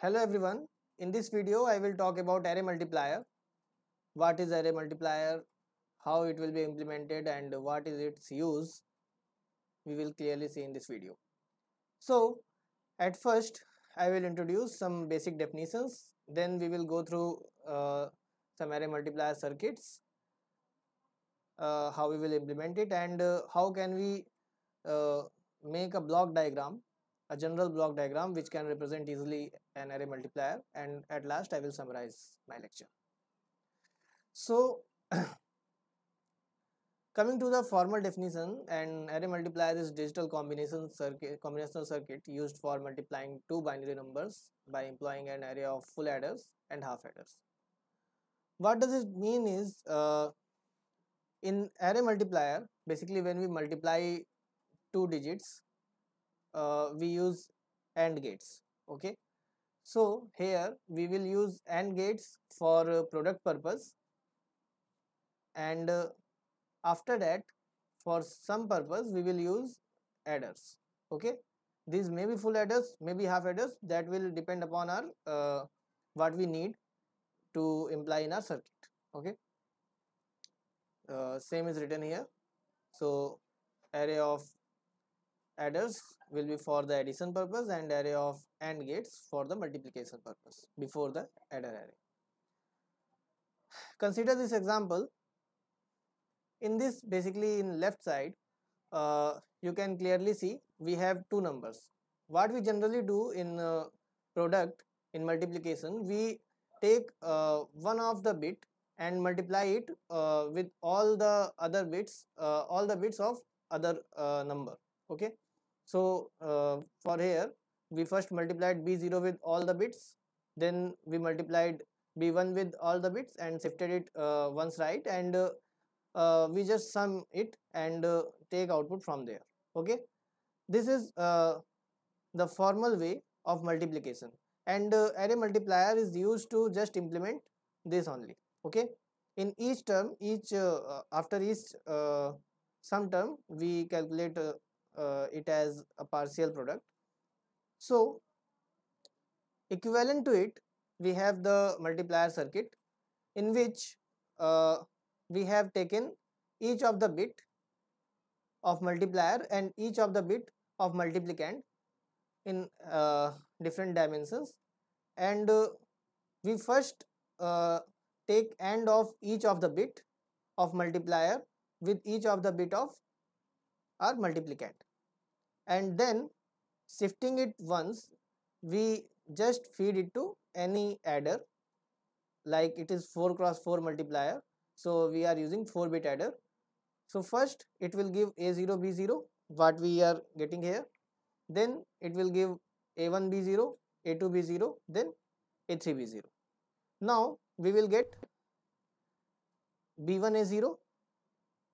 Hello everyone. In this video I will talk about array multiplier. What is array multiplier, how it will be implemented and what is its use. We will clearly see in this video. So at first I will introduce some basic definitions then we will go through uh, some array multiplier circuits uh, how we will implement it and uh, how can we uh, make a block diagram a general block diagram which can represent easily an array multiplier and at last I will summarize my lecture. So coming to the formal definition an array multiplier is digital combination circuit combinational circuit used for multiplying two binary numbers by employing an array of full adders and half adders. What does it mean is uh, in array multiplier basically when we multiply two digits uh, we use AND gates okay? So here we will use AND gates for uh, product purpose. And uh, after that for sum purpose we will use adders okay? These may be full adders maybe half adders that will depend upon our uh, what we need to imply in our circuit okay? Uh, same is written here. So array of adders will be for the addition purpose and array of AND gates for the multiplication purpose before the adder array. Consider this example. In this basically in left side uh, you can clearly see we have two numbers. What we generally do in uh, product in multiplication we take uh, one of the bit and multiply it uh, with all the other bits uh, all the bits of other uh, number okay so uh, for here we first multiplied b0 with all the bits. Then we multiplied b1 with all the bits and shifted it uh, once right. And uh, uh we just sum it and uh, take output from there. Okay? This is uh, the formal way of multiplication. And array multiplier is used to just implement this only. Okay? In each term each after each sum term we calculate it as a partial product. So equivalent to it we have the multiplier circuit in which uh, we have taken each of the bit of multiplier and each of the bit of multiplicand in uh, different dimensions. And uh, we first uh, take AND of each of the bit of multiplier with each of the bit of our multiplicand and then shifting it once we just feed it to any adder. Like it is 4 cross 4 multiplier. So we are using 4 bit adder. So first it will give a0 b0 what we are getting here. Then it will give a1 b0 a2 b0 then a3 b0 now we will get b1 a0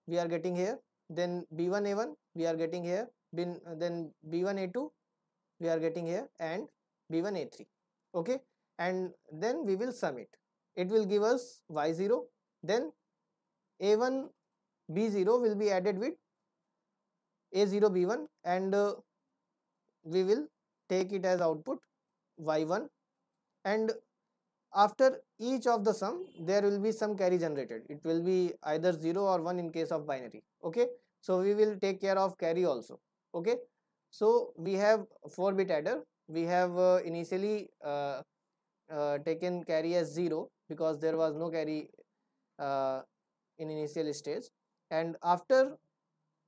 we are getting here then b1 a1 we are getting here. Bin, then b1 a2 we are getting here. And b1 a3 okay? And then we will sum it. It will give us y0 then a1 b0 will be added with a0 b1 and uh, we will take it as output y1 and after each of the sum there will be some carry generated. It will be either 0 or 1 in case of binary okay? So we will take care of carry also okay? So we have 4 bit adder. We have uh, initially uh, uh, taken carry as 0 because there was no carry uh, in initial stage. And after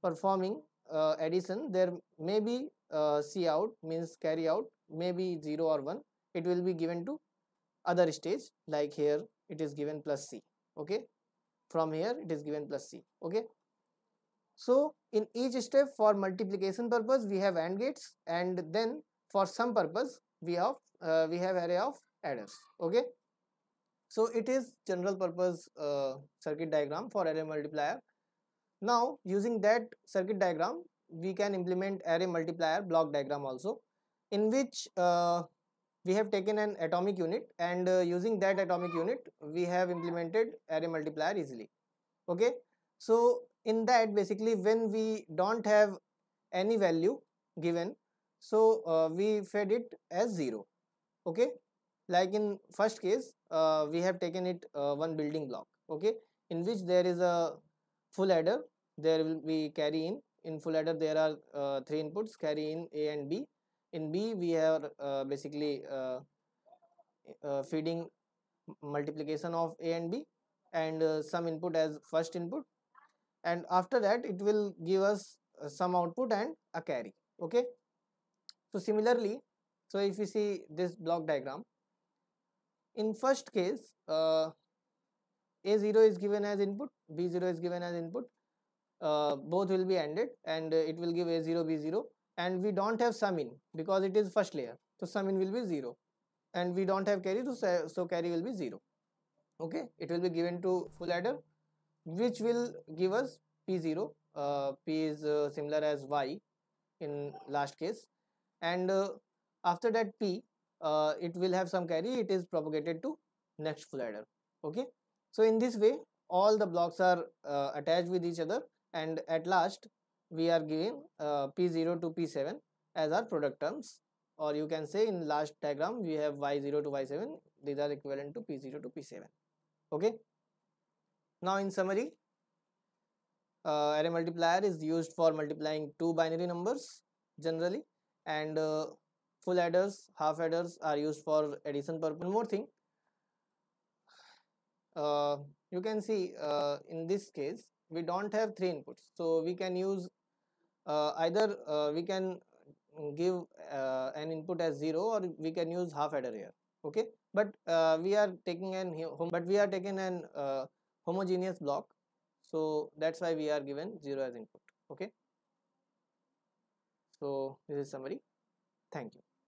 performing uh, addition there may be uh, c out means carry out may be 0 or 1 it will be given to other stage like here it is given plus c okay? From here it is given plus c okay? So in each step for multiplication purpose we have AND gates and then for sum purpose we have uh, we have array of adders okay? So it is general purpose uh, circuit diagram for array multiplier. Now using that circuit diagram we can implement array multiplier block diagram also in which uh, we have taken an atomic unit and uh, using that atomic unit we have implemented array multiplier easily. Okay? So in that basically when we don't have any value given so uh, we fed it as 0 okay? Like in first case uh, we have taken it uh, one building block. Okay? In which there is a full adder there will be carry in. In full adder there are uh, three inputs carry in a and b in b we are uh, basically uh, uh, feeding multiplication of a and b and uh, sum input as first input. And after that it will give us uh, some output and a carry okay? So similarly so if you see this block diagram in first case uh, a0 is given as input b0 is given as input both will be ANDed and it will give a0 b0 and we don't have sum in because it is first layer. So sum in will be 0 and we don't have carry so, so carry will be 0 okay? It will be given to full adder which will give us p0 uh, p is uh, similar as y in last case. And uh, after that p uh, it will have some carry. It is propagated to next full adder. Okay? So in this way all the blocks are uh, attached with each other and at last we are giving uh, p0 to p7 as our product terms. Or you can say in last diagram we have y0 to y7 these are equivalent to p0 to p7 okay? Now in summary uh, array multiplier is used for multiplying two binary numbers generally. And uh, full adders half adders are used for addition purpose. One more thing. Uh, you can see uh, in this case we don't have three inputs. So we can use either uh, we can give uh, an input as 0 or we can use half adder here okay? But uh, we are taking an but we are taking an uh, homogeneous block. So that's why we are given 0 as input okay? So this is summary. Thank you